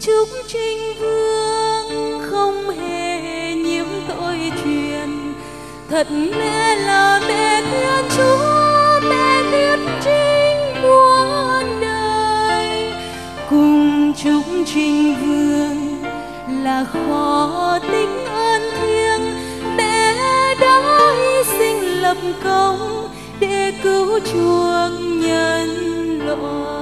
chúc trinh vương không hề nhiễm tội truyền. Thật mẹ là mẹ thiên chúa mẹ thiên trinh muôn đời. Cùng chúc trinh vương là khó tính ơn thiêng. Mẹ đã hy sinh lập công để cứu chuộc nhân loại.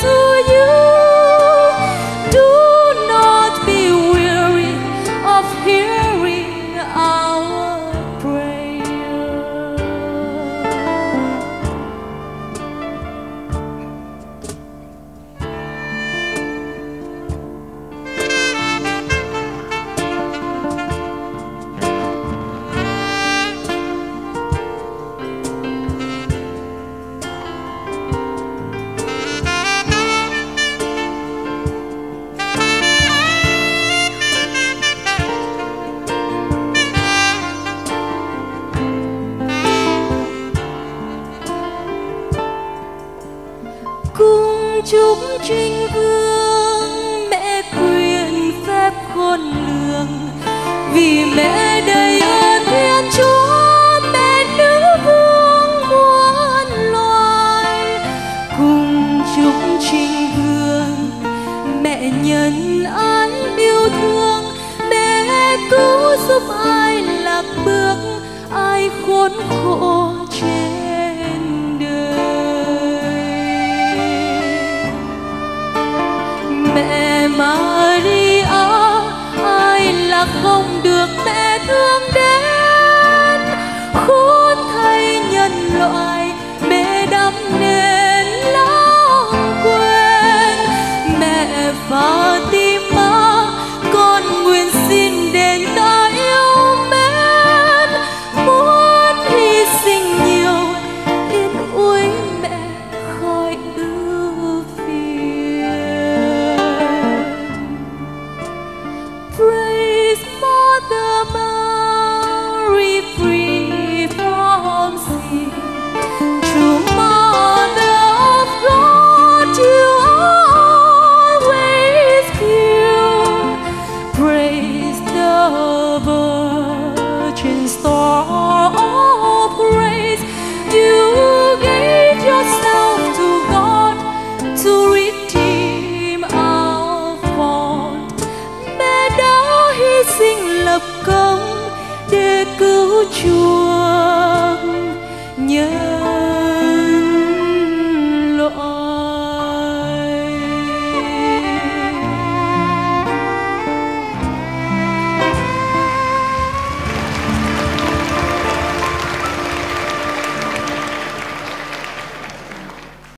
to giúp trinh vương, mẹ quyền phép khôn lường. Vì mẹ đầy ơn thiên chúa, mẹ nữ vương muôn loài. Cùng chúc trinh vương, mẹ nhân ái yêu thương. Mẹ cứu giúp ai lạc bước, ai khốn khổ chết. The over.